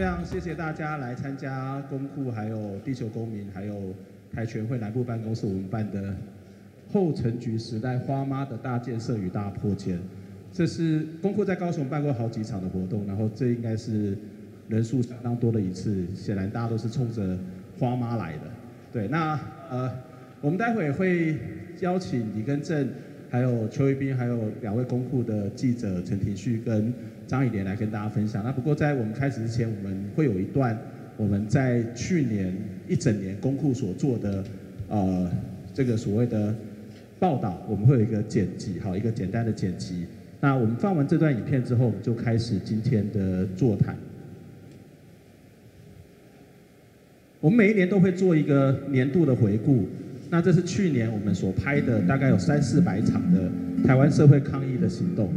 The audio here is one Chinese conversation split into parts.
非常谢谢大家来参加公库，还有地球公民，还有台全会南部办公室我们办的后城局时代花妈的大建设与大破建。这是公库在高雄办过好几场的活动，然后这应该是人数相当多的一次，显然大家都是冲着花妈来的。对，那呃，我们待会会邀请李根正。还有邱一斌，还有两位公库的记者陈廷旭跟张以莲来跟大家分享。那不过在我们开始之前，我们会有一段我们在去年一整年公库所做的呃这个所谓的报道，我们会有一个剪辑，好一个简单的剪辑。那我们放完这段影片之后，我们就开始今天的座谈。我们每一年都会做一个年度的回顾。那这是去年我们所拍的，大概有三四百场的台湾社会抗议的行动。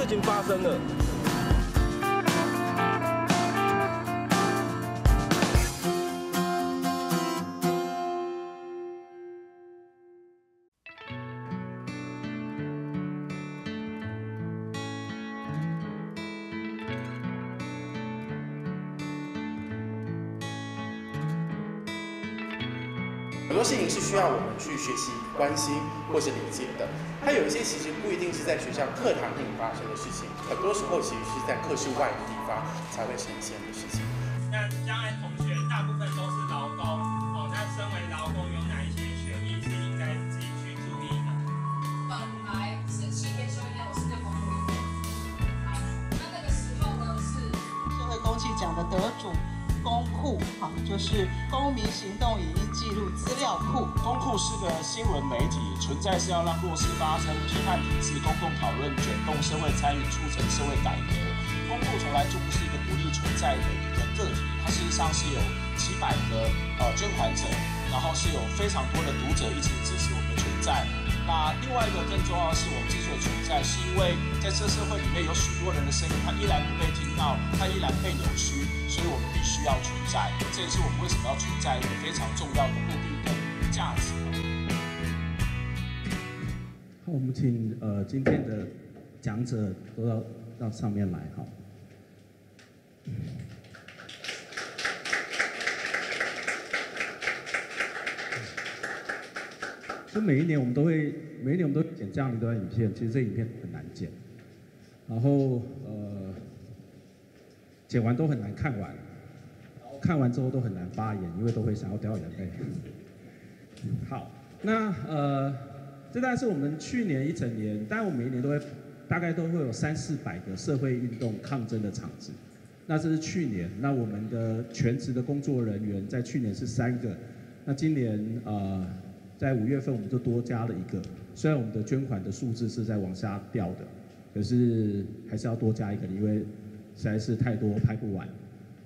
事情发生了。很多事情是需要我们去学习、关心或是理解的。它有一些其实不一定是在学校课堂里发生的事情，很多时候其实是在课室外的地方才会呈现的事情。那是个新闻媒体，存在是要让弱势发声、批判体制、公共讨论、卷动社会参与、促成社会改革。公共从来就不是一个独立存在的一个个体，它事实上是有几百个呃捐款者，然后是有非常多的读者一直支持我们的存在。那另外一个更重要的是，我们之所以存在，是因为在这社会里面有许多人的声音，他依然不被听到，他依然被扭曲，所以我们必须要存在。这也是我们为什么要存在一个非常重要的目的跟价值。我们请呃今天的讲者都到到上面来哈。就每一年我们都会，每一年我们都剪这样一段影片，其实这影片很难剪，然后呃，剪完都很难看完，看完之后都很难发言，因为都会想要掉眼泪。好，那呃，这大概是我们去年一整年，但我每一年都会，大概都会有三四百个社会运动抗争的场子，那这是去年，那我们的全职的工作人员在去年是三个，那今年呃。在五月份我们就多加了一个，虽然我们的捐款的数字是在往下掉的，可是还是要多加一个，因为实在是太多拍不完。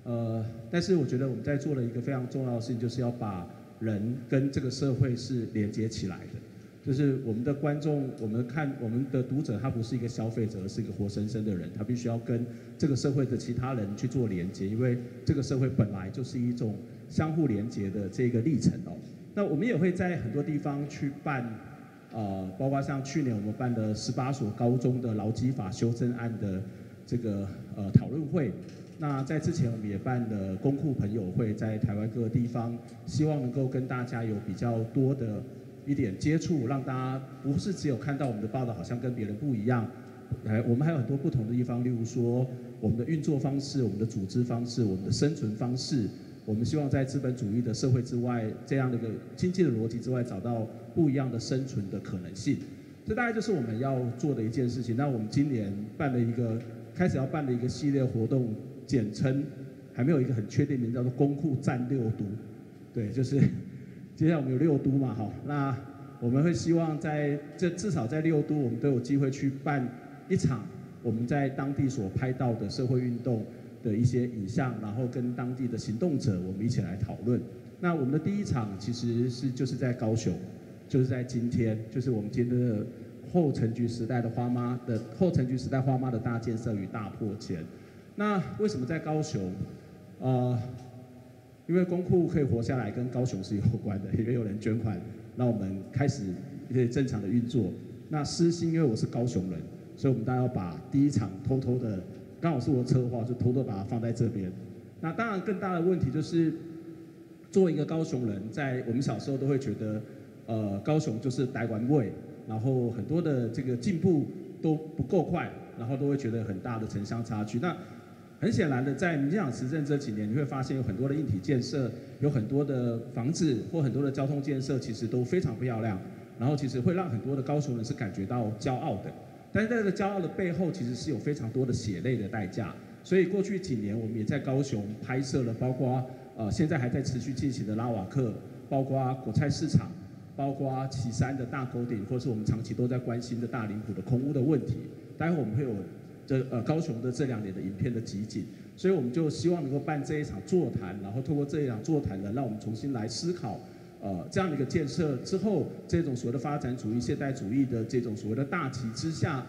呃，但是我觉得我们在做了一个非常重要的事情，就是要把人跟这个社会是连接起来的。就是我们的观众，我们看我们的读者，他不是一个消费者，是一个活生生的人，他必须要跟这个社会的其他人去做连接，因为这个社会本来就是一种相互连接的这个历程哦。那我们也会在很多地方去办，呃，包括像去年我们办的十八所高中的劳基法修正案的这个呃讨论会。那在之前我们也办了公库朋友会，在台湾各个地方，希望能够跟大家有比较多的一点接触，让大家不是只有看到我们的报道好像跟别人不一样，哎，我们还有很多不同的地方，例如说我们的运作方式、我们的组织方式、我们的生存方式。我们希望在资本主义的社会之外，这样的一个经济的逻辑之外，找到不一样的生存的可能性。这大概就是我们要做的一件事情。那我们今年办了一个，开始要办的一个系列活动，简称还没有一个很确定名，叫做“公库战六都”。对，就是接下来我们有六都嘛，哈。那我们会希望在这至少在六都，我们都有机会去办一场我们在当地所拍到的社会运动。的一些影像，然后跟当地的行动者，我们一起来讨论。那我们的第一场其实是就是在高雄，就是在今天，就是我们今天的后城局时代的花妈的后城局时代花妈的大建设与大破钱。那为什么在高雄？呃，因为公库可以活下来，跟高雄是有关的，因为有人捐款，让我们开始一些正常的运作。那私心，因为我是高雄人，所以我们大家要把第一场偷偷的。刚好是我策划，就偷偷把它放在这边。那当然，更大的问题就是，作为一个高雄人，在我们小时候都会觉得，呃，高雄就是台湾味，然后很多的这个进步都不够快，然后都会觉得很大的城乡差距。那很显然的，在民进党执政这几年，你会发现有很多的硬体建设，有很多的房子或很多的交通建设，其实都非常漂亮，然后其实会让很多的高雄人是感觉到骄傲的。但是在这个骄傲的背后，其实是有非常多的血泪的代价。所以过去几年，我们也在高雄拍摄了，包括呃现在还在持续进行的拉瓦克，包括果菜市场，包括旗山的大沟顶，或是我们长期都在关心的大林埔的空屋的问题。待会我们会有这呃高雄的这两年的影片的集锦，所以我们就希望能够办这一场座谈，然后透过这一场座谈呢，让我们重新来思考。呃，这样的一个建设之后，这种所谓的发展主义、现代主义的这种所谓的大旗之下，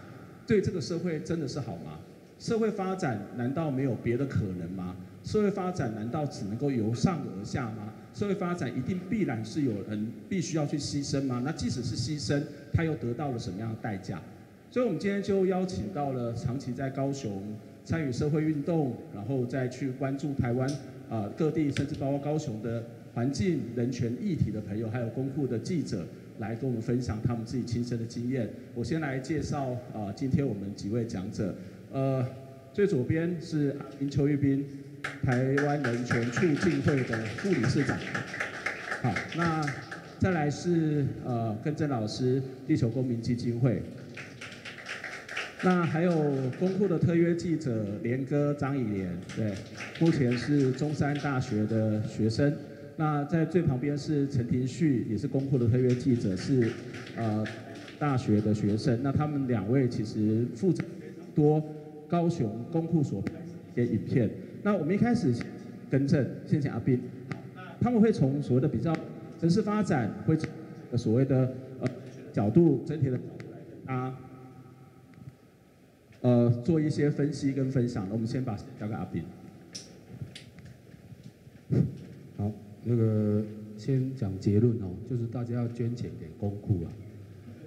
对这个社会真的是好吗？社会发展难道没有别的可能吗？社会发展难道只能够由上而下吗？社会发展一定必然是有人必须要去牺牲吗？那即使是牺牲，他又得到了什么样的代价？所以，我们今天就邀请到了长期在高雄参与社会运动，然后再去关注台湾啊各地，甚至包括高雄的环境、人权议题的朋友，还有公库的记者，来跟我们分享他们自己亲身的经验。我先来介绍啊，今天我们几位讲者，呃，最左边是林邱玉斌。台湾人权促进会的副理事长，好，那再来是呃根正老师，地球公民基金会，那还有公库的特约记者连哥张以莲，对，目前是中山大学的学生，那在最旁边是陈廷旭，也是公库的特约记者，是呃大学的学生，那他们两位其实负责多高雄公库所拍一些影片。那我们一开始更正，先请阿斌，他们会从所谓的比较城市发展，会所谓的呃角度整体的啊呃做一些分析跟分享。我们先把交给阿斌。好，那个先讲结论哦，就是大家要捐钱给公库啊，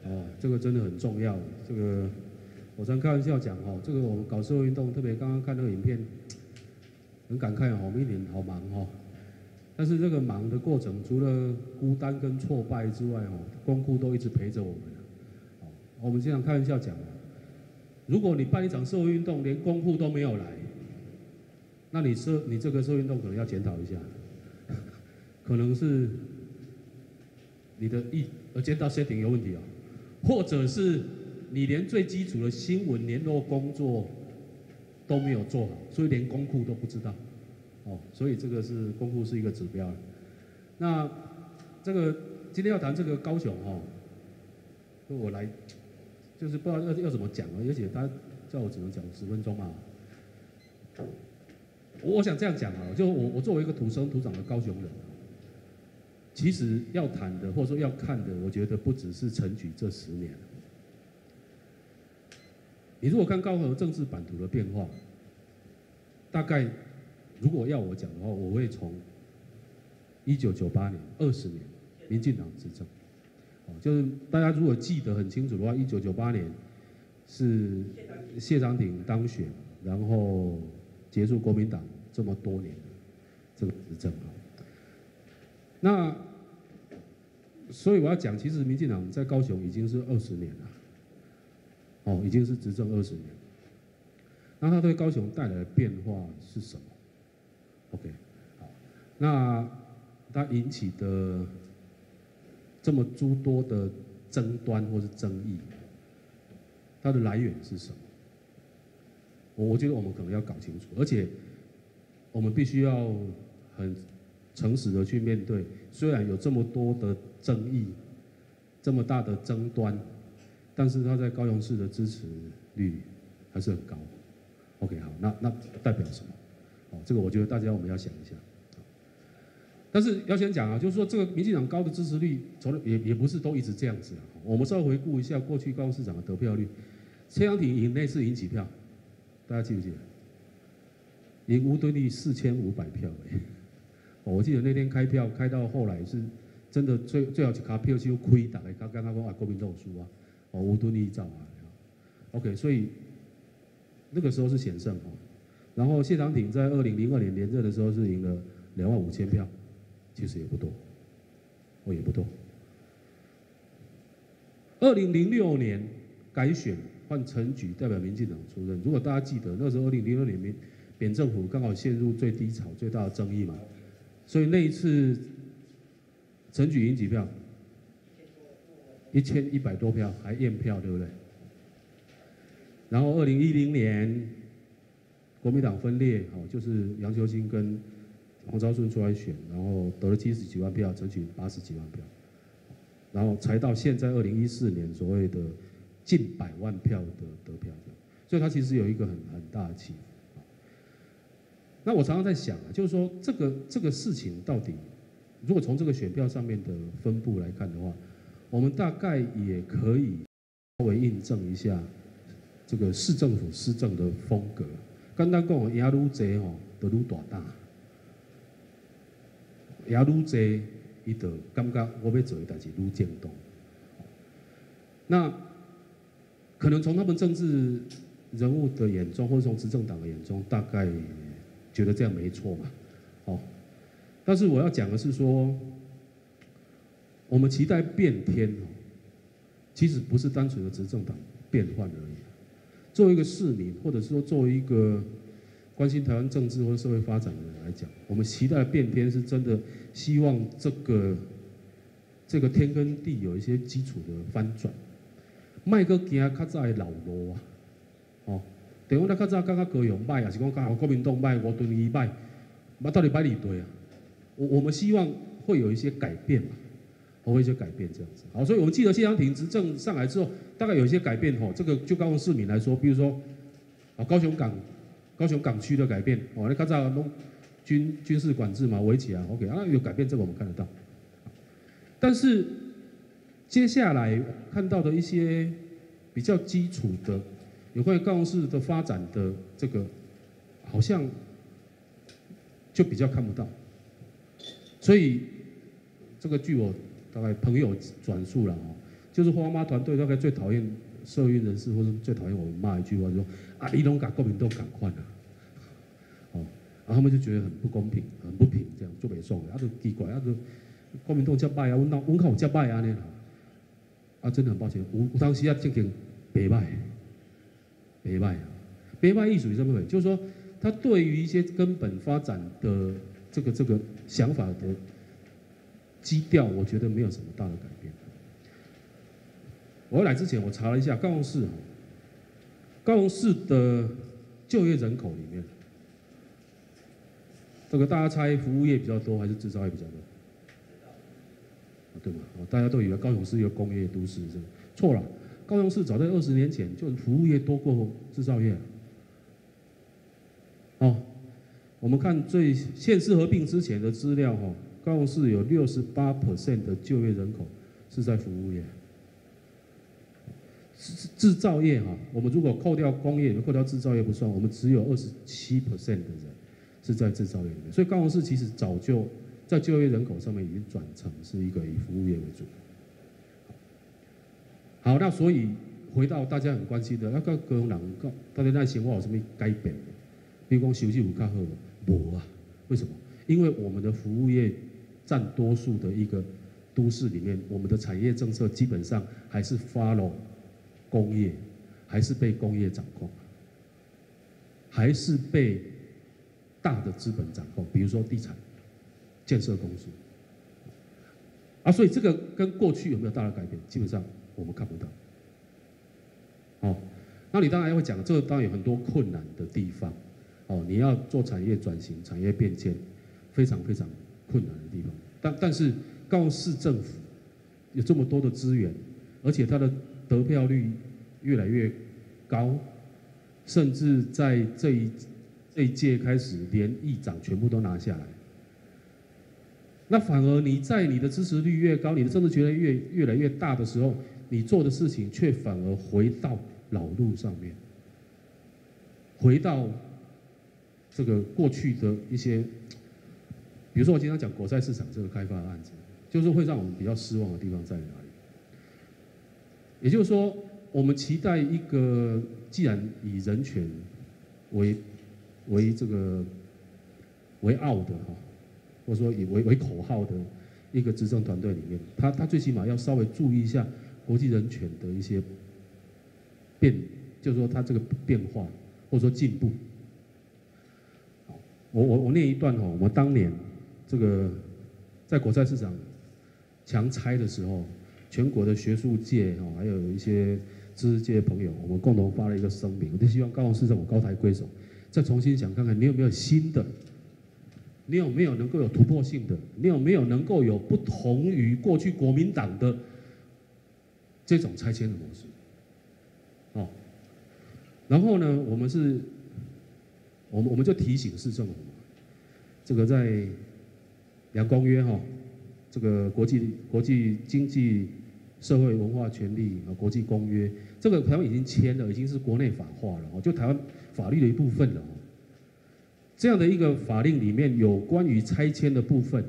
哦，这个真的很重要。这个我常开玩笑讲哦，这个我们搞社会运动，特别刚刚看那个影片。很感慨哦，我们一年好忙哦，但是这个忙的过程，除了孤单跟挫败之外哦，公库都一直陪着我们。哦，我们经常开玩笑讲如果你办一场社会运动，连公库都没有来，那你社你这个社会运动可能要检讨一下，可能是你的意呃检讨 setting 有问题啊，或者是你连最基础的新闻联络工作。都没有做好，所以连公库都不知道，哦，所以这个是公库是一个指标。那这个今天要谈这个高雄哈，我来就是不知道要要怎么讲啊，而且他叫我只能讲十分钟嘛。我想这样讲啊，就我我作为一个土生土长的高雄人，其实要谈的或者说要看的，我觉得不只是陈举这十年。你如果看高雄政治版图的变化，大概如果要我讲的话，我会从一九九八年二十年民进党执政，就是大家如果记得很清楚的话，一九九八年是谢长廷当选，然后结束国民党这么多年这个执政啊。那所以我要讲，其实民进党在高雄已经是二十年了。哦，已经是执政二十年，那他对高雄带来的变化是什么？OK，好，那他引起的这么诸多的争端或是争议，它的来源是什么？我我觉得我们可能要搞清楚，而且我们必须要很诚实的去面对，虽然有这么多的争议，这么大的争端。但是他在高雄市的支持率还是很高。OK，好，那那代表什么？哦，这个我觉得大家我们要想一下。但是要先讲啊，就是说这个民进党高的支持率，从来也也不是都一直这样子啊。我们稍微回顾一下过去高雄市长的得票率，谢长廷赢那次赢几票？大家记不记得？赢吴敦义四千五百票哎。我记得那天开票开到后来是真的最最好去卡票就亏，大概刚刚刚讲啊国民党输啊。哦，无盾立照啊，OK，所以那个时候是险胜哦。然后谢长廷在二零零二年连任的时候是赢了两万五千票，其实也不多，我也不多。二零零六年改选换陈举代表民进党出任，如果大家记得那时候二零零六年民扁政府刚好陷入最低潮、最大的争议嘛，所以那一次陈举赢几票？一千一百多票还验票，对不对？然后二零一零年国民党分裂，哦，就是杨秋兴跟黄昭顺出来选，然后得了七十几万票，争取八十几万票，然后才到现在二零一四年所谓的近百万票的得票，所以它其实有一个很很大的起伏。那我常常在想啊，就是说这个这个事情到底，如果从这个选票上面的分布来看的话。我们大概也可以稍微印证一下这个市政府施政的风格。简单讲，赢愈济吼，就愈大也；愈济，伊就感觉我要做的代志愈正当。那可能从他们政治人物的眼中，或者从执政党的眼中，大概觉得这样没错嘛，哦。但是我要讲的是说，我们期待变天哦，其实不是单纯的执政党变换而已。作为一个市民，或者说作为一个关心台湾政治或者社会发展的人来讲，我们期待变天是真的希望这个这个天跟地有一些基础的翻转。卖个行较早的老路啊，哦，等于咱较早感觉高雄卖啊，是讲讲国民党卖，我对伊卖，那到底摆里对啊？我我们希望会有一些改变嘛。会有一些改变这样子，好，所以我们记得谢长廷执政上来之后，大概有一些改变吼。这个就高雄市民来说，比如说啊，高雄港、高雄港区的改变，哦，那看到弄军军事管制嘛，围起来，OK 啊，有改变，这个我们看得到。但是接下来看到的一些比较基础的有关于高雄市的发展的这个，好像就比较看不到。所以这个据我。大概朋友转述了哦，就是花妈团队大概最讨厌社运人士，或者最讨厌我们骂一句话，就说啊，你拢搞国民党赶快啊，哦，然后他们就觉得很不公平，很不平，这样就没送，啊，就奇怪，啊，就国民党接拜啊，我那我靠接拜啊呢，啊，真的很抱歉，我当时要进行北拜，北拜啊，北拜艺术是什么？就是说他对于一些根本发展的这个这个想法的。基调我觉得没有什么大的改变。我来之前我查了一下高雄市，高雄市的就业人口里面，这个大家猜服务业比较多还是制造业比较多？对吗？大家都以为高雄是一个工业都市，是错了。高雄市早在二十年前就服务业多过制造业。哦，我们看最县市合并之前的资料哈。高雄市有六十八 percent 的就业人口是在服务业，制造业哈，我们如果扣掉工业，扣掉制造业不算，我们只有二十七 percent 的人是在制造业里面。所以高雄市其实早就在就业人口上面已经转成是一个以服务业为主。好，那所以回到大家很关心的，那个高雄人到底那生活有什么改变？比如讲休息有较好无啊？为什么？因为我们的服务业。占多数的一个都市里面，我们的产业政策基本上还是 follow 工业，还是被工业掌控，还是被大的资本掌控，比如说地产、建设公司。啊，所以这个跟过去有没有大的改变？基本上我们看不到。哦，那你当然会讲，这个当然有很多困难的地方。哦，你要做产业转型、产业变迁，非常非常。困难的地方，但但是高市政府有这么多的资源，而且它的得票率越来越高，甚至在这一这一届开始，连议长全部都拿下来。那反而你在你的支持率越高，你的政治权力越越来越大的时候，你做的事情却反而回到老路上面，回到这个过去的一些。比如说，我经常讲国债市场这个开发的案子，就是会让我们比较失望的地方在哪？也就是说，我们期待一个既然以人权为为这个为傲的哈，或者说以为为口号的一个执政团队里面，他他最起码要稍微注意一下国际人权的一些变，就是说他这个变化或者说进步。我我我念一段哈，我们当年。这个在国债市场强拆的时候，全国的学术界哦，还有一些知识界朋友，我们共同发了一个声明，我就希望高雄市政府高抬贵手，再重新想看看你有没有新的，你有没有能够有突破性的，你有没有能够有不同于过去国民党的这种拆迁的模式，哦，然后呢，我们是，我们我们就提醒市政府，这个在。阳光约哈，这个国际国际经济社会文化权利和国际公约，这个台湾已经签了，已经是国内法化了哦，就台湾法律的一部分了哦。这样的一个法令里面有关于拆迁的部分，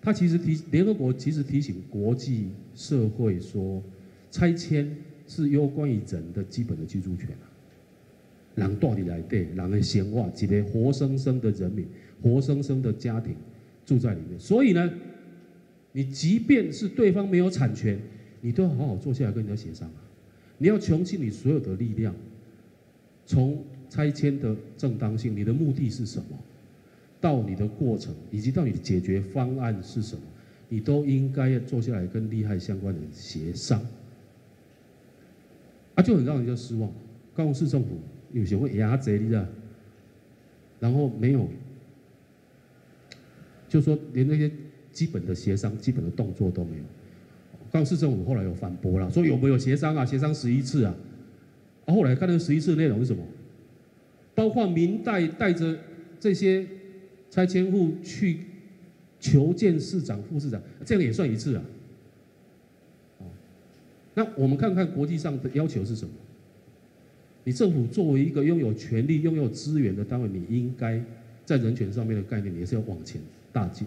它其实提联合国其实提醒国际社会说，拆迁是有关于人的基本的居住权啊。人到底来对，人的闲话，几个活生生的人民，活生生的家庭住在里面。所以呢，你即便是对方没有产权，你都要好好坐下来跟人家协商啊。你要穷尽你所有的力量，从拆迁的正当性，你的目的是什么，到你的过程，以及到你的解决方案是什么，你都应该要坐下来跟利害相关的人协商。啊，就很让人家失望。高雄市政府。有些会压贼的，然后没有，就说连那些基本的协商、基本的动作都没有。高市政府后来有反驳了，说有没有协商啊？协商十一次啊。后来看那个十一次内容是什么？包括民代带着这些拆迁户去求见市长、副市长，这样也算一次啊。那我们看看国际上的要求是什么？你政府作为一个拥有权力、拥有资源的单位，你应该在人权上面的概念，你也是要往前大进，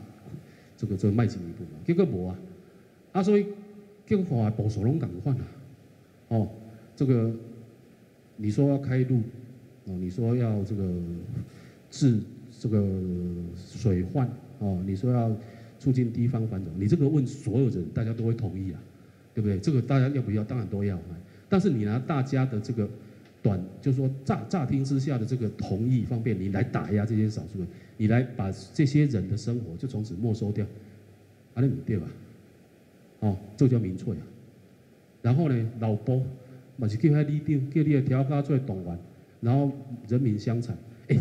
这个这个迈进一步嘛。结果无啊，啊所以结果看保守龙港换啊，哦，这个你说要开路，哦，你说要这个治这个水患，哦，你说要促进地方繁荣，你这个问所有人，大家都会同意啊，对不对？这个大家要不要？当然都要，但是你拿大家的这个。短就是说乍乍听之下的这个同意方便你来打压这些少数人，你来把这些人的生活就从此没收掉，啊，你对吧？哦，这叫民粹啊。然后呢，老波嘛是叫他立定，叫你的调发出来动员，然后人民相残，哎，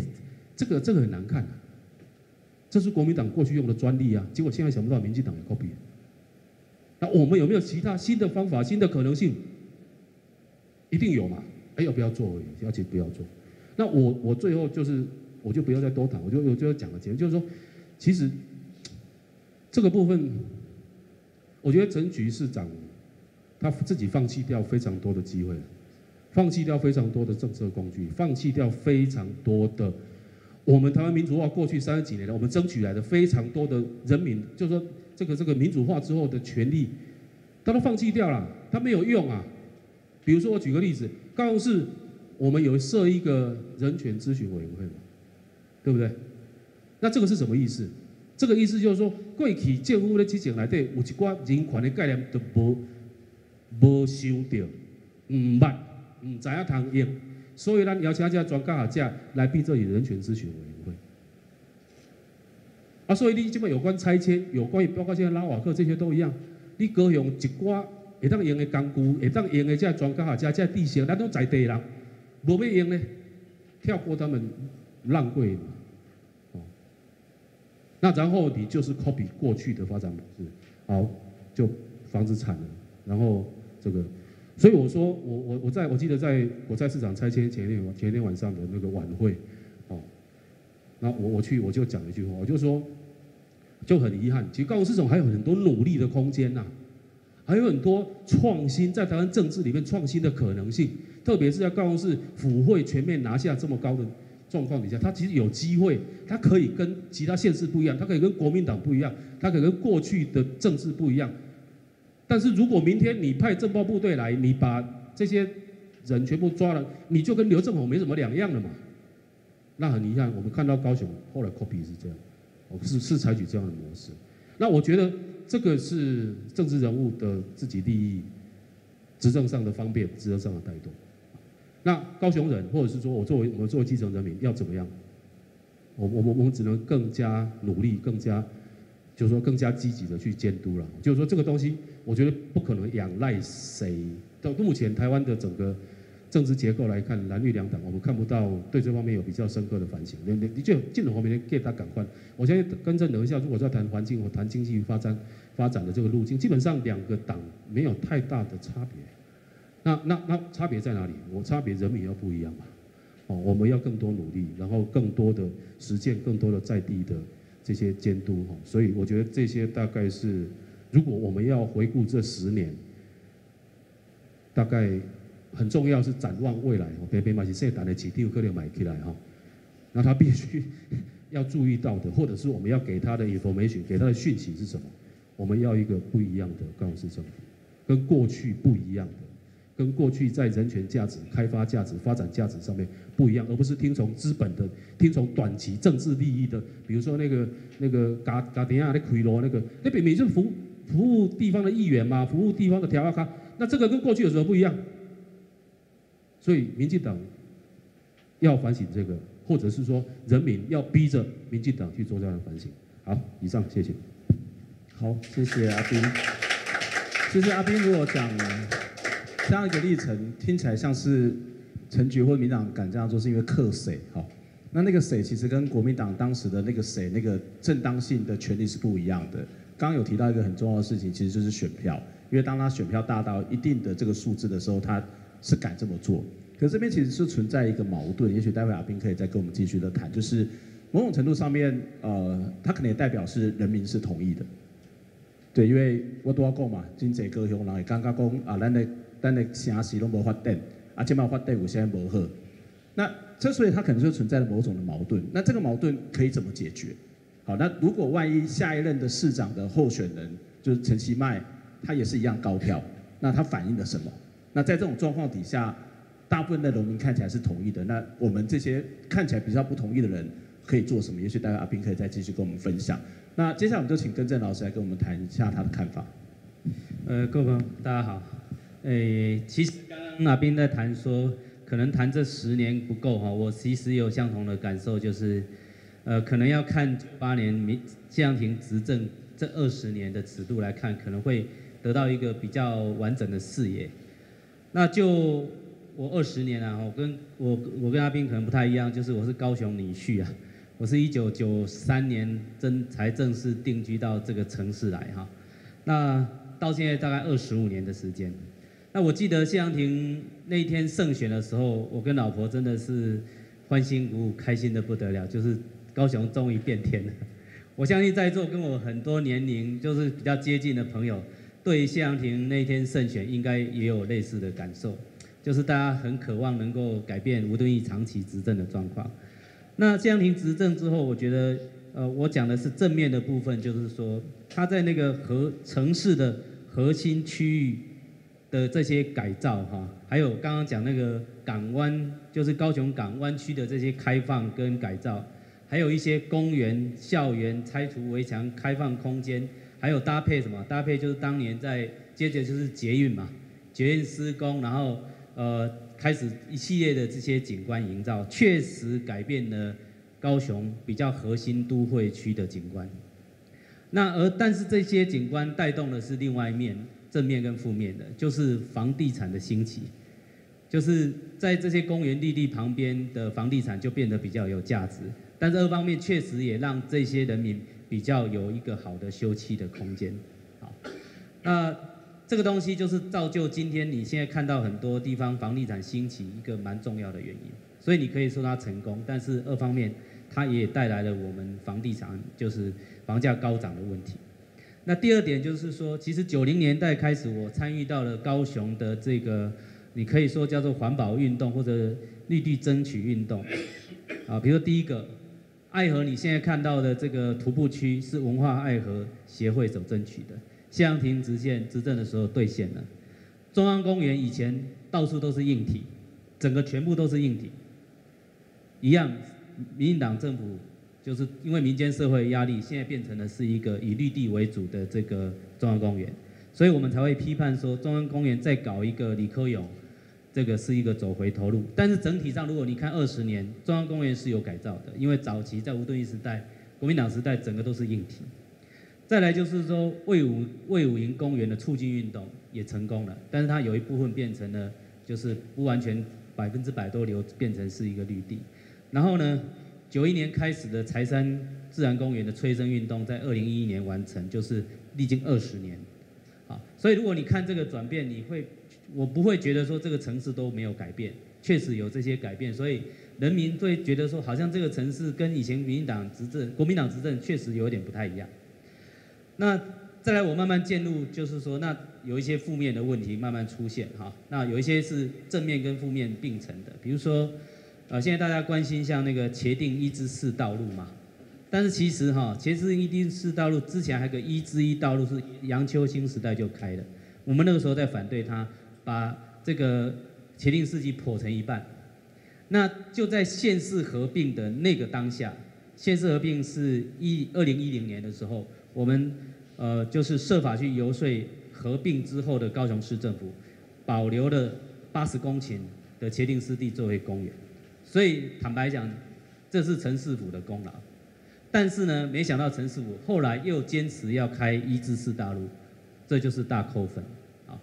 这个这个很难看啊。这是国民党过去用的专利啊，结果现在想不到民进党也 copy。那我们有没有其他新的方法、新的可能性？一定有嘛。哎，要不要做而已，要且不要做。那我我最后就是，我就不要再多谈，我就我就要讲个结论，就是说，其实这个部分，我觉得陈局市长他自己放弃掉非常多的机会，放弃掉非常多的政策工具，放弃掉非常多的我们台湾民主化过去三十几年来我们争取来的非常多的人民，就是说这个这个民主化之后的权利，他都放弃掉了，他没有用啊。比如说我举个例子。高雄市，我们有设一个人权咨询委员会嘛，对不对？那这个是什么意思？这个意思就是说，过去政府的之前来对有一寡人权的概念都无无收到，唔捌，唔知影通用，所以咱邀请这专家学者来闭这里人权咨询委员会。啊，所以你即摆有关拆迁，有关于包括现在拉瓦克这些都一样，你高雄一寡。会当用的工具，会当用的这专家学者、这地形，咱都在地人，无要用呢，跳过他们浪费，那然后你就是 copy 过去的发展模式，好，就房子产了，然后这个，所以我说我我我在我记得在我在市场拆迁前天前天晚上的那个晚会，哦，那我我去我就讲一句话，我就说就很遗憾，其实高雄市场还有很多努力的空间呐。还有很多创新在台湾政治里面创新的可能性，特别是在高雄市府会全面拿下这么高的状况底下，他其实有机会，他可以跟其他县市不一样，他可以跟国民党不一样，他可以跟过去的政治不一样。但是如果明天你派政报部队来，你把这些人全部抓了，你就跟刘正宏没什么两样了嘛？那很遗憾，我们看到高雄后来 copy 是这样，是是采取这样的模式。那我觉得。这个是政治人物的自己利益，执政上的方便，执政上的带动。那高雄人，或者是说我作为我们作为基层人民要怎么样？我我我我们只能更加努力，更加就是说更加积极的去监督了。就是说这个东西，我觉得不可能仰赖谁。到目前台湾的整个。政治结构来看，蓝绿两党，我们看不到对这方面有比较深刻的反省。你你的确进入方面给他赶快。我相信跟正等一下，如果在谈环境或谈经济发展发展的这个路径，基本上两个党没有太大的差别。那那那差别在哪里？我差别人民要不一样嘛。哦，我们要更多努力，然后更多的实践，更多的在地的这些监督哈。所以我觉得这些大概是，如果我们要回顾这十年，大概。很重要是展望未来哦，北北马其现在的几条可能买起来哈，那他必须 要注意到的，或者是我们要给他的 information，给他的讯息是什么？我们要一个不一样的高雄市政府，跟过去不一样的，跟过去在人权价值、开发价值、发展价值上面不一样，而不是听从资本的、听从短期政治利益的，比如说那个那个嘎嘎迪亚的奎罗那个，那明明就是服服务地方的议员嘛，服务地方的调咖，那这个跟过去有什么不一样？所以民进党要反省这个，或者是说人民要逼着民进党去做这样的反省。好，以上谢谢。好，谢谢阿斌。其实阿斌如果讲这样一个历程，听起来像是陈局或民党敢这样做，是因为克谁？好，那那个谁其实跟国民党当时的那个谁那个正当性的权利是不一样的。刚刚有提到一个很重要的事情，其实就是选票，因为当他选票大到一定的这个数字的时候，他是敢这么做，可这边其实是存在一个矛盾，也许待会阿斌可以再跟我们继续的谈，就是某种程度上面，呃，他可能也代表是人民是同意的，对，因为我都要讲嘛，真济高雄人也刚刚讲啊，咱的咱的城市都无发展，啊，即马发展有些无好，那之所以它可能就存在了某种的矛盾，那这个矛盾可以怎么解决？好，那如果万一下一任的市长的候选人就是陈其迈，他也是一样高票，那他反映了什么？那在这种状况底下，大部分的农民看起来是同意的。那我们这些看起来比较不同意的人可以做什么？也许待会阿斌可以再继续跟我们分享。那接下来我们就请根正老师来跟我们谈一下他的看法。呃，各位朋友，大家好。诶，其实刚刚阿斌在谈说，可能谈这十年不够哈。我其实有相同的感受，就是，呃，可能要看八年民谢长廷执政这二十年的尺度来看，可能会得到一个比较完整的视野。那就我二十年啊，我跟我我跟阿斌可能不太一样，就是我是高雄女婿啊，我是一九九三年真才正式定居到这个城市来哈，那到现在大概二十五年的时间，那我记得谢长廷那一天胜选的时候，我跟老婆真的是欢欣鼓舞，开心的不得了，就是高雄终于变天了。我相信在座跟我很多年龄就是比较接近的朋友。对谢长廷那一天胜选，应该也有类似的感受，就是大家很渴望能够改变吴敦义长期执政的状况。那谢长廷执政之后，我觉得，呃，我讲的是正面的部分，就是说他在那个核城市的核心区域的这些改造，哈，还有刚刚讲那个港湾，就是高雄港湾区的这些开放跟改造，还有一些公园、校园拆除围墙、开放空间。还有搭配什么？搭配就是当年在接着就是捷运嘛，捷运施工，然后呃开始一系列的这些景观营造，确实改变了高雄比较核心都会区的景观。那而但是这些景观带动的是另外一面，正面跟负面的，就是房地产的兴起，就是在这些公园绿地旁边的房地产就变得比较有价值。但这二方面确实也让这些人民。比较有一个好的休憩的空间，好，那这个东西就是造就今天你现在看到很多地方房地产兴起一个蛮重要的原因，所以你可以说它成功，但是二方面它也带来了我们房地产就是房价高涨的问题。那第二点就是说，其实九零年代开始我参与到了高雄的这个，你可以说叫做环保运动或者绿地争取运动，啊，比如说第一个。爱河，你现在看到的这个徒步区是文化爱河协会所争取的。谢长廷直线执政的时候兑现了。中央公园以前到处都是硬体，整个全部都是硬体。一样，民进党政府就是因为民间社会压力，现在变成了是一个以绿地为主的这个中央公园，所以我们才会批判说中央公园再搞一个李科勇。这个是一个走回头路，但是整体上，如果你看二十年，中央公园是有改造的，因为早期在吴敦义时代、国民党时代，整个都是硬体。再来就是说，魏武魏武营公园的促进运动也成功了，但是它有一部分变成了，就是不完全百分之百都留变成是一个绿地。然后呢，九一年开始的柴山自然公园的催生运动，在二零一一年完成，就是历经二十年。好，所以如果你看这个转变，你会。我不会觉得说这个城市都没有改变，确实有这些改变，所以人民会觉得说好像这个城市跟以前民进党执政、国民党执政确实有点不太一样。那再来我慢慢进入，就是说那有一些负面的问题慢慢出现哈。那有一些是正面跟负面并存的，比如说，呃，现在大家关心像那个茄定一之四道路嘛，但是其实哈，茄定一之四道路之前还有个一之一道路是杨秋兴时代就开的，我们那个时候在反对他把这个茄定四季破成一半。那就在县市合并的那个当下，县市合并是一二零一零年的时候，我们呃就是设法去游说合并之后的高雄市政府，保留了八十公顷的茄定湿地作为公园。所以坦白讲，这是陈世府的功劳。但是呢，没想到陈世府后来又坚持要开一至四大陆，这就是大扣分啊。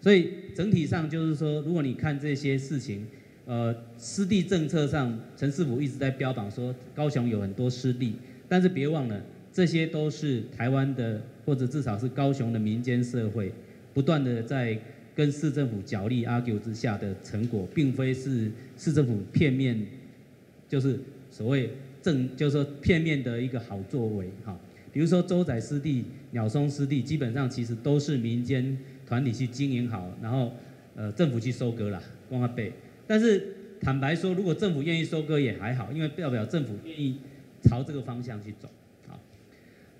所以整体上就是说，如果你看这些事情。呃，湿地政策上，陈世府一直在标榜说高雄有很多湿地，但是别忘了，这些都是台湾的，或者至少是高雄的民间社会不断的在跟市政府角力 argue 之下的成果，并非是市政府片面，就是所谓正，就是说片面的一个好作为哈。比如说洲仔湿地、鸟松湿地，基本上其实都是民间团体去经营好，然后呃政府去收割了，光阿贝。但是坦白说，如果政府愿意收割也还好，因为代表政府愿意朝这个方向去走。好，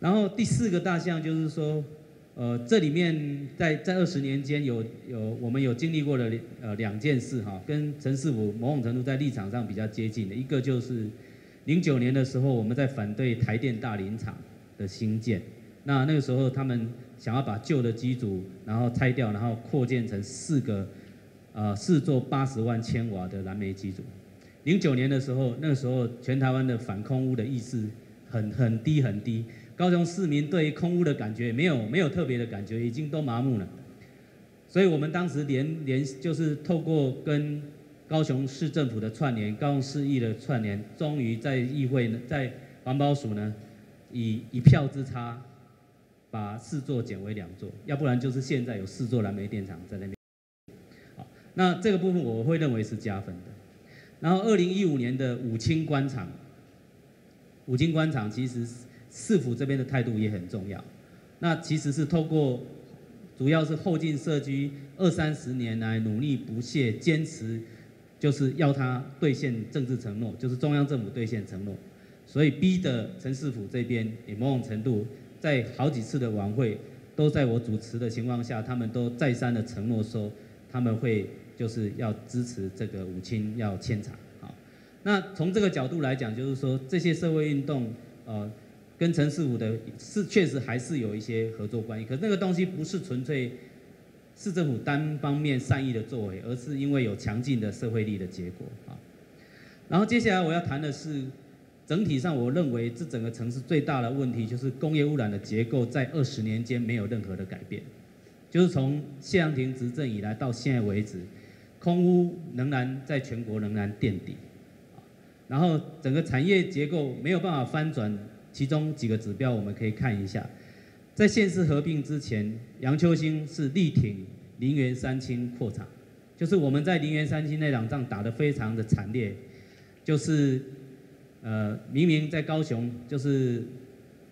然后第四个大项就是说，呃，这里面在在二十年间有有我们有经历过的呃两件事哈，跟陈师傅某种程度在立场上比较接近的，一个就是零九年的时候我们在反对台电大林厂的新建，那那个时候他们想要把旧的机组然后拆掉，然后扩建成四个。呃，四座八十万千瓦的燃煤机组。零九年的时候，那个时候全台湾的反空污的意识很很低很低，高雄市民对于空屋的感觉没有没有特别的感觉，已经都麻木了。所以我们当时连连就是透过跟高雄市政府的串联，高雄市议的串联，终于在议会呢，在环保署呢，以一票之差把四座减为两座，要不然就是现在有四座燃煤电厂在那边。好那这个部分我会认为是加分的。然后二零一五年的五清官场，五清官场其实市府这边的态度也很重要。那其实是透过，主要是后进社区二三十年来努力不懈坚持，就是要他兑现政治承诺，就是中央政府兑现承诺，所以逼的陈市府这边也某种程度在好几次的晚会都在我主持的情况下，他们都再三的承诺说他们会。就是要支持这个五清要迁场，好，那从这个角度来讲，就是说这些社会运动，呃，跟陈世武的是确实还是有一些合作关系，可是那个东西不是纯粹市政府单方面善意的作为，而是因为有强劲的社会力的结果，啊，然后接下来我要谈的是，整体上我认为这整个城市最大的问题就是工业污染的结构在二十年间没有任何的改变，就是从谢阳廷执政以来到现在为止。空污仍然在全国仍然垫底，然后整个产业结构没有办法翻转，其中几个指标我们可以看一下，在县市合并之前，杨秋兴是力挺林园三清扩厂，就是我们在林园三清那场仗打得非常的惨烈，就是呃明明在高雄就是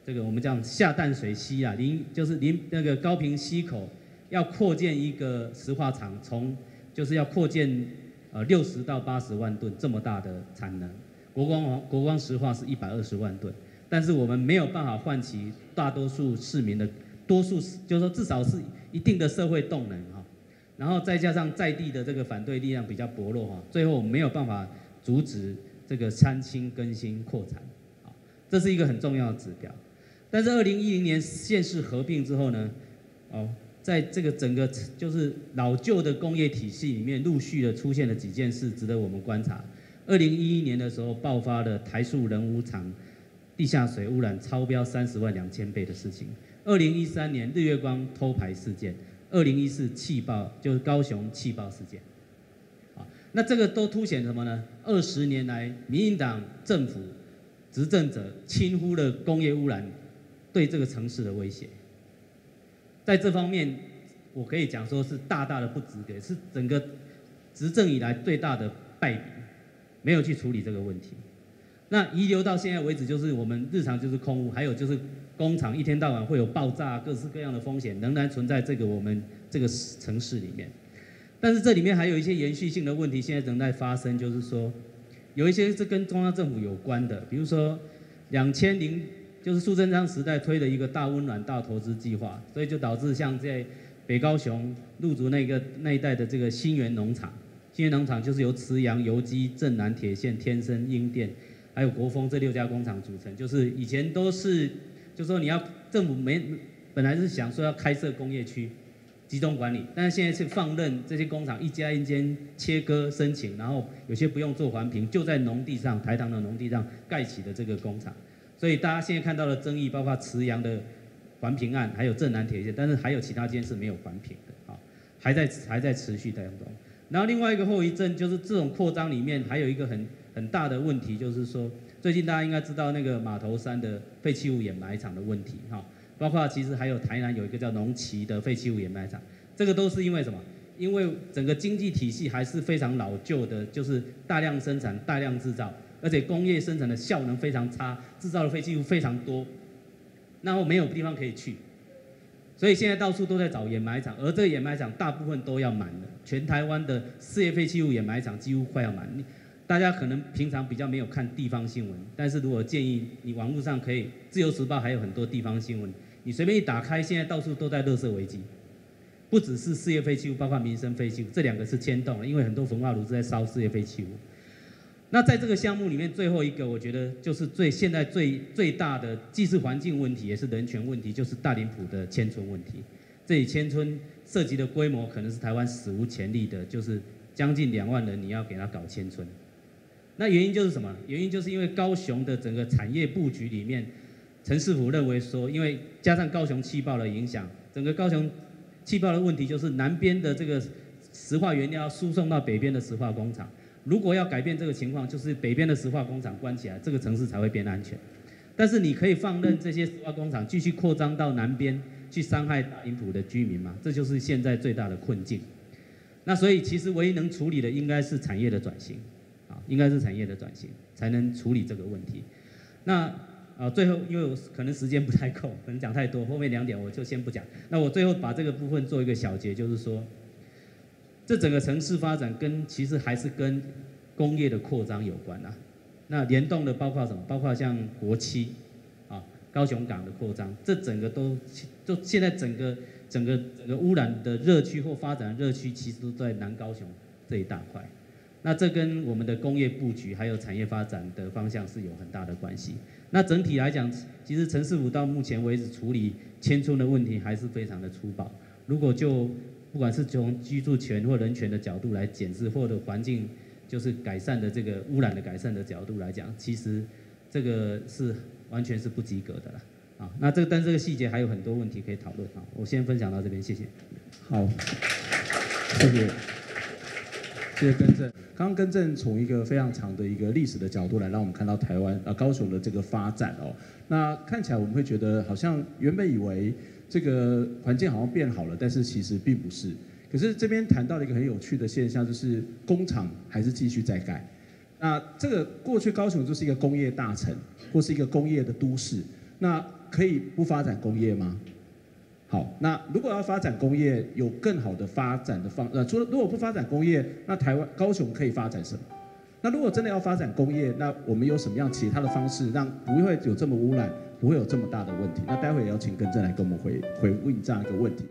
这个我们讲下淡水溪啊，林就是林那个高平溪口要扩建一个石化厂，从就是要扩建，呃，六十到八十万吨这么大的产能，国光国光石化是一百二十万吨，但是我们没有办法唤起大多数市民的多数，就是说至少是一定的社会动能哈，然后再加上在地的这个反对力量比较薄弱哈，最后我们没有办法阻止这个三清更新扩产，啊，这是一个很重要的指标，但是二零一零年县市合并之后呢，哦。在这个整个就是老旧的工业体系里面，陆续的出现了几件事，值得我们观察。二零一一年的时候，爆发了台塑人武厂地下水污染超标三十万两千倍的事情。二零一三年日月光偷排事件，二零一四气爆就是高雄气爆事件。啊，那这个都凸显什么呢？二十年来，民进党政府执政者轻忽了工业污染对这个城市的威胁。在这方面，我可以讲说是大大的不值得，是整个执政以来最大的败笔，没有去处理这个问题。那遗留到现在为止，就是我们日常就是空屋，还有就是工厂一天到晚会有爆炸各式各样的风险，仍然存在这个我们这个城市里面。但是这里面还有一些延续性的问题，现在仍在发生，就是说有一些是跟中央政府有关的，比如说两千零就是苏贞昌时代推的一个大温暖大投资计划，所以就导致像在北高雄鹿竹那个那一带的这个新源农场，新源农场就是由慈阳、油基、正南铁线、天生、英电还有国风这六家工厂组成，就是以前都是。就说你要政府没本来是想说要开设工业区，集中管理，但是现在是放任这些工厂一家一间切割申请，然后有些不用做环评，就在农地上台糖的农地上盖起的这个工厂，所以大家现在看到的争议，包括慈阳的环评案，还有正南铁线，但是还有其他间是没有环评的，啊，还在还在持续当中。然后另外一个后遗症就是这种扩张里面还有一个很很大的问题，就是说。最近大家应该知道那个马头山的废弃物掩埋场的问题，哈，包括其实还有台南有一个叫农旗的废弃物掩埋场，这个都是因为什么？因为整个经济体系还是非常老旧的，就是大量生产、大量制造，而且工业生产的效能非常差，制造的废弃物非常多，然后没有地方可以去，所以现在到处都在找掩埋场，而这个掩埋场大部分都要满了，全台湾的事业废弃物掩埋场几乎快要满。大家可能平常比较没有看地方新闻，但是如果建议你网络上可以，自由时报还有很多地方新闻，你随便一打开，现在到处都在垃圾危机，不只是事业废弃物，包括民生废弃物，这两个是牵动了，因为很多焚化炉是在烧事业废弃物。那在这个项目里面，最后一个我觉得就是最现在最最大的，既是环境问题，也是人权问题，就是大林埔的迁村问题。这里迁村涉及的规模可能是台湾史无前例的，就是将近两万人，你要给他搞迁村。那原因就是什么？原因就是因为高雄的整个产业布局里面，陈市府认为说，因为加上高雄气爆的影响，整个高雄气爆的问题就是南边的这个石化原料输送到北边的石化工厂，如果要改变这个情况，就是北边的石化工厂关起来，这个城市才会变安全。但是你可以放任这些石化工厂继续扩张到南边去伤害大林埔的居民吗？这就是现在最大的困境。那所以其实唯一能处理的应该是产业的转型。啊，应该是产业的转型才能处理这个问题。那啊，最后因为我可能时间不太够，可能讲太多，后面两点我就先不讲。那我最后把这个部分做一个小结，就是说，这整个城市发展跟其实还是跟工业的扩张有关啊。那联动的包括什么？包括像国七啊，高雄港的扩张，这整个都就现在整个整个整个污染的热区或发展的热区，其实都在南高雄这一大块。那这跟我们的工业布局还有产业发展的方向是有很大的关系。那整体来讲，其实城市府到目前为止处理迁村的问题还是非常的粗暴。如果就不管是从居住权或人权的角度来检视，或者环境就是改善的这个污染的改善的角度来讲，其实这个是完全是不及格的啦。啊，那这个但这个细节还有很多问题可以讨论啊。我先分享到这边，谢谢。好，谢谢。谢谢更正。刚刚更正从一个非常长的一个历史的角度来让我们看到台湾啊高雄的这个发展哦。那看起来我们会觉得好像原本以为这个环境好像变好了，但是其实并不是。可是这边谈到了一个很有趣的现象，就是工厂还是继续在盖。那这个过去高雄就是一个工业大城或是一个工业的都市，那可以不发展工业吗？好，那如果要发展工业，有更好的发展的方，呃，除了如果不发展工业，那台湾高雄可以发展什么？那如果真的要发展工业，那我们有什么样其他的方式，让不会有这么污染，不会有这么大的问题？那待会也要请根正来跟我们回回应这样一个问题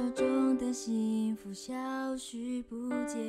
手中的幸福消失不见，